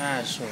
二手